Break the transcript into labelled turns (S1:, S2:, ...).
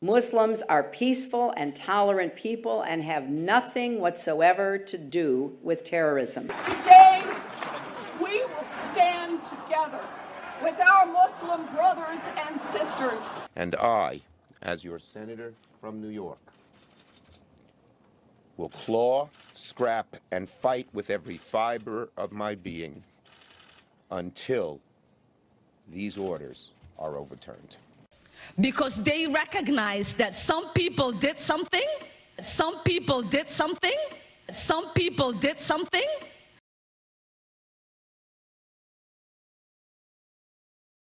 S1: Muslims are peaceful and tolerant people and have nothing whatsoever to do with terrorism.
S2: Today, we will stand together with our Muslim brothers and sisters.
S3: And I, as your senator from New York, will claw, scrap, and fight with every fiber of my being until these orders are overturned.
S4: Because they recognize that some people did something, some people did something, some people did something